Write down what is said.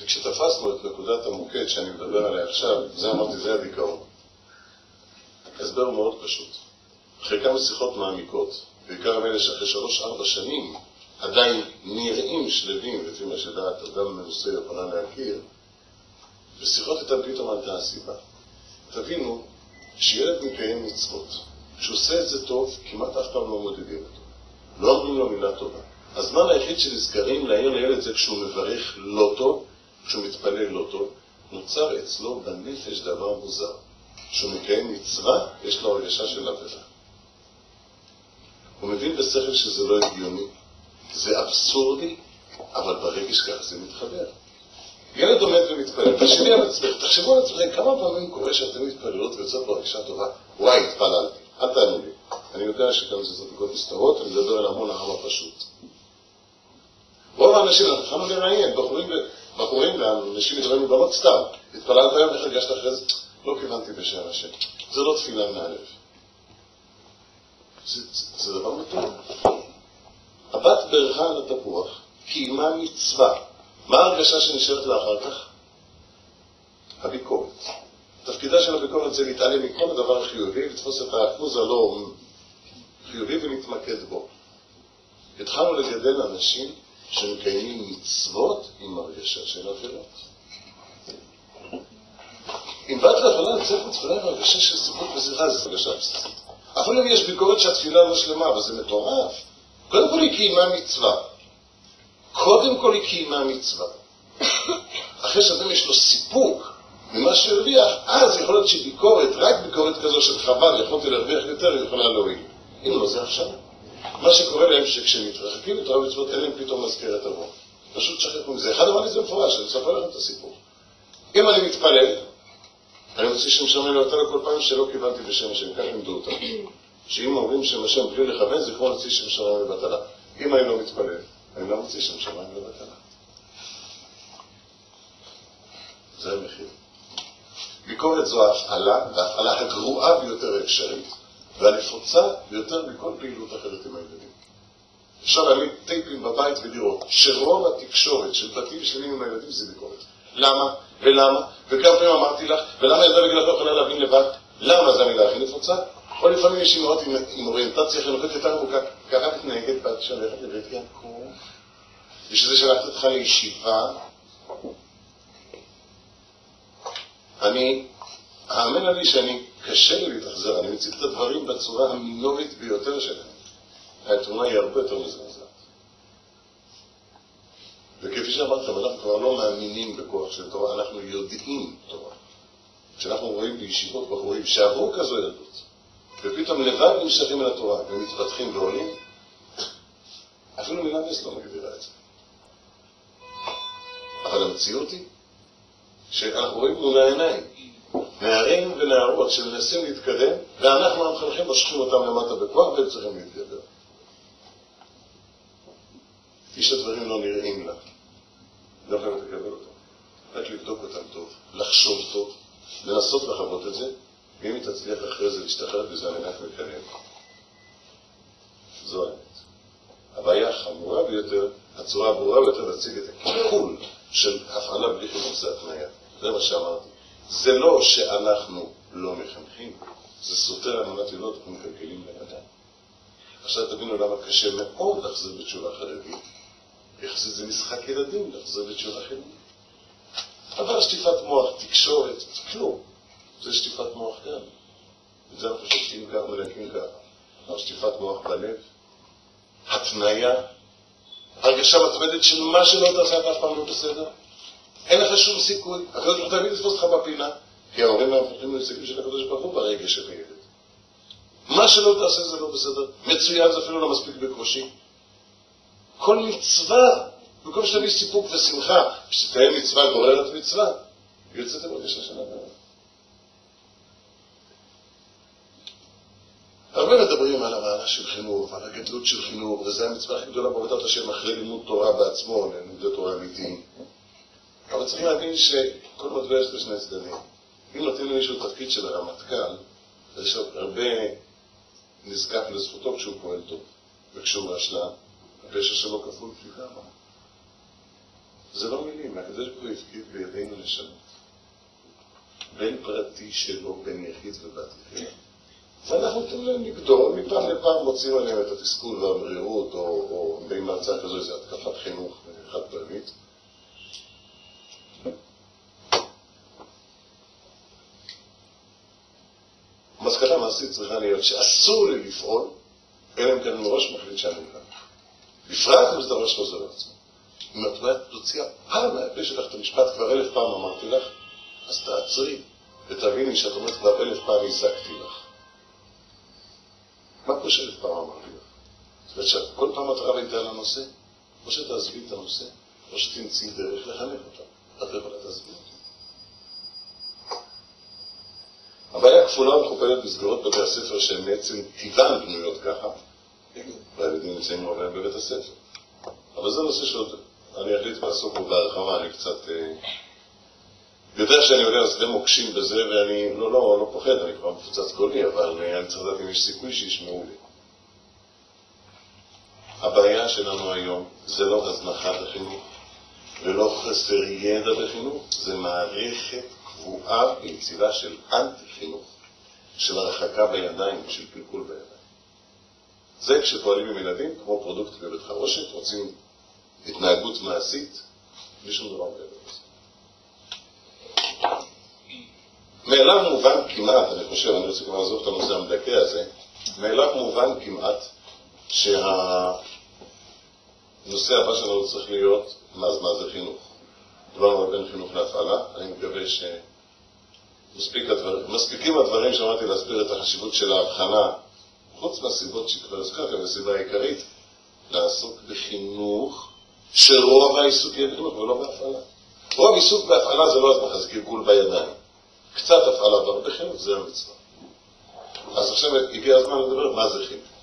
וכשתפסנו את נקודת המוקד שאני מדבר עליה עכשיו, זה אמרתי, זה הדיכאון. ההסבר הוא מאוד פשוט. אחרי כמה שיחות מעמיקות, בעיקר אלה שאחרי שלוש-ארבע שנים עדיין נראים שלווים, לפי מה שדעת אדם מנוסה יכולה להכיר, בשיחות איתם פתאום עלתה הסיבה. תבינו שילד מקיים מצוות. כשהוא עושה את זה טוב, כמעט אף פעם לא מודדים אותו. לא אומרים לו מילה טובה. הזמן היחיד שנזכרים להעיר לילד זה כשהוא מברך לא טוב, כשהוא מתפלל לא טוב, נוצר אצלו בנפש דבר מוזר. כשהוא מקיים מצווה, יש לו הרגשה של עבירה. הוא מבין בשכל שזה לא הגיוני, זה אבסורדי, אבל ברגש ככה זה מתחבר. ילד עומד ומתפלל, תחשבי על עצמך, תחשבו על עצמכם כמה פעמים קורה שאתם מתפללות ויוצאות בהרגשה טובה, וואי, התפללתי, אל תענו לי. אני יודע שגם זה זדיקות מסתרות, אני מדבר על המון העם הפשוט. רוב האנשים, התחלנו לראיין, בחורים, בחורים גם, נשים מתפללים בנות סתם. התפללת היום, איך הרגשת אחרי זה? לא כיוונתי בשם השם. זה לא תפילה מהלב. זה, זה דבר מטורף. הבת ברכה על התפוח, קיימה מצווה. מה ההרגשה שנשארת לה אחר כך? הביקורת. תפקידה של הביקורת זה להתעלם מכל הדבר החיובי, לתפוס את האחוז הלא חיובי ולהתמקד בו. התחלנו לגדל אנשים שמקיימים מצוות עם הרגשה של עבירות. אם לא יכולה לצאת מתפילה עם הרגשה של סיפוק וזירה, זו הרגשה בסיסית. אפילו אם יש ביקורת שהתפילה לא שלמה, אבל זה מטורף. קודם כל היא קיימה מצווה. קודם כל היא קיימה מצווה. אחרי שאדם יש לו סיפוק ממה שהרוויח, אז יכול להיות שביקורת, רק ביקורת כזו של חבל, יכולתי להרוויח יותר, היא יכולה להועיל. אם לא, זה עכשיו. מה שקורה להם שכשהם מתרחקים מתורה ומצוות, אין להם פתאום מזכרת עבור. פשוט שכחו מזה. אחד אמר לי זה מפורש, אני אספר לכם את הסיפור. אם אני מתפלל, אני מוציא שם שמיים ליותר כל פעם שלא קיבלתי בשם השם, כך לימדו אותם. שאם אומרים שם השם בלי לכוון, זה כמו להוציא שם שמיים לבטלה. אם אני לא מתפלל, אני לא מוציא שם שמיים לבטלה. זה המחיר. ביקורת זו ההפעלה, וההפעלה הגרועה ביותר האפשרית, והנפוצה ביותר מכל פעילות אחרת עם הילדים. אפשר להעמיד טייפים בבית ולראות שרוב התקשורת של בתים שלמים עם הילדים זה ביקורת. למה? ולמה? וכמה פעמים אמרתי לך, ולמה ילדה בגלל לא יכולה להבין לבד? למה זה המילה הכי נפוצה? או לפעמים יש אמהות עם, עם אוריינטציה חינוכית יותר עמוקה, ככה מתנהגת בת שהולכת לבית יעקב, בשביל זה שלחת אותך לישיבה. אני, האמן לי שאני, קשה לי להתאכזר, אני מציג את הדברים בצורה המינורית ביותר שלהם. התמונה היא הרבה יותר מזעזעת. וכפי שאמרתם, אנחנו כבר לא מאמינים בכוח של תורה, אנחנו יודעים תורה. כשאנחנו רואים בישיבות בחורים שעברו כזו ילדות, ופתאום לבד נמשכים אל התורה ומתפתחים ועולים, אפילו מילה נס לא מגדירה את זה. אבל המציאות היא שאנחנו רואים מול העיניים נערים ונערות שמנסים להתקדם, ואנחנו המחנכים מושכים אותם למטה בכוח והם צריכים להתגבר. איש הדברים לא נראים לה. לא חייבת לקבל אותם. רק לבדוק אותם טוב, לחשוב טוב, לנסות לחוות את זה, ואם היא תצליח אחרי זה להשתחרר בזה על מנת לקדם. זו האמת. הבעיה החמורה ביותר, הצורה הברורה ביותר להציג את הכיחול של הפעלה בלי חינוך זה התניה. זה מה שאמרתי. זה לא שאנחנו לא מחנכים, זה סותר על מנת לראות איך מקלקלים בן אדם. עכשיו תבינו למה קשה מאוד להחזיר בתשובה חרדית. יחסית זה משחק ילדים לחזור לתשובה חילונית. אבל שטיפת מוח, תקשורת, כלום. זה שטיפת מוח גם. את זה אנחנו שותים ככה ולהקים ככה. אבל שטיפת מוח בלב, התניה, הרגשה מתמדת של מה שלא תעשה אף פעם לא בסדר. אין לך שום סיכוי. אחרת הוא תמיד לתפוס אותך בפינה. כי ההורים מהפכים להישגים של הקדוש ברוך הוא ברגש של הילד. מה שלא תעשה זה לא בסדר. מצוין זה אפילו לא מספיק בקושי. כל מצווה, במקום שתביא סיפוק ושמחה, שתהיה מצווה גוררת מצווה, יוצאת הרגשה של הדבר. הרבה מדברים על המעלה של חינוך, על הגדלות של חינוך, וזו המצווה הכי גדולה בעבודת השם אחרי לימוד תורה בעצמו, לימודי תורה אמיתיים. אבל צריך להבין שכל מטבע יש לשני צדדים. אם נותנים למישהו תפקיד של הרמטכ"ל, יש הרבה נזקק לזכותו כשהוא פועל טוב, וכשהוא רשלן, הפשע שלו כפול פי כמה. זה לא מילים, הקדוש ברוך הוא הפקיד בידינו לשנות. בין פרטי שלו, בין יחיד ובת יחיד. ואנחנו נותנים להם לגדול, מפעם לפעם מוצאים עליהם את התסכול והמרירות, או, או בין מהצד כזו איזו התקפת חינוך מסקנה מעשית צריכה להיות שאסור לי לפעול, אלא אם כן מראש מחליט שאני כאן. בפרט אם זה דבר שחוזר לעצמו. אם את תוציאה פעם מהפה שלך את המשפט, כבר אלף פעם אמרתי לך, אז תעצרי ותביני שאת אומרת כבר אלף פעם הזקתי לך. מה פה שאלף פעם אמרתי לך? זאת אומרת שכל פעם את רבה איתה על הנושא, או שתעזבי את הנושא, או שתמצאי דרך לחנך אותה. את לא יכולה תעזבי אותה. הבעיה כפולה ומכופלת בסגירות בתי הספר שהן בעצם טיבן בנויות ככה, והילדים נמצאים הרבה בבית הספר. אבל זה נושא שעוד אני אחליט לעסוק בו בהרחבה, אני קצת... אה, יודע שאני יודע, אז אתם מוקשים בזה, ואני לא, לא, לא פוחד, אני כבר מפוצץ קולי, אבל אה, אני צריך לדעת אם יש סיכוי שישמעו לי. הבעיה שלנו היום זה לא הזנחת החינוך, ולא חסר ידע בחינוך, זה מערכת קבועה ויציבה של אנטי-חינוך, של הרחקה בידיים, של פלפול בידיים. זה כשפועלים עם ילדים כמו פרודוקט בבית חרושת, רוצים התנהגות מעשית, בלי שום דבר מעבר לזה. מאליו מובן כמעט, אני חושב, אני רוצה כבר לעזוב את הנושא המדכא הזה, מאליו מובן כמעט שהנושא הבא שלנו צריך להיות מה, זה חינוך. דיברנו על בין חינוך להפעלה, אני מקווה שמספיקים הדברים שאמרתי להסביר את החשיבות של ההבחנה, חוץ מהסיבות שכבר הזכרתי, הסיבה העיקרית, לעסוק בחינוך שרוב העיסוק יהיה בחינוך ולא בהפעלה. רוב עיסוק בהפעלה זה לא הזמן, זה גלגול בידיים. קצת הפעלה בחינוך זה המצווה. אז עכשיו הגיע הזמן לדבר מה זה חינוך.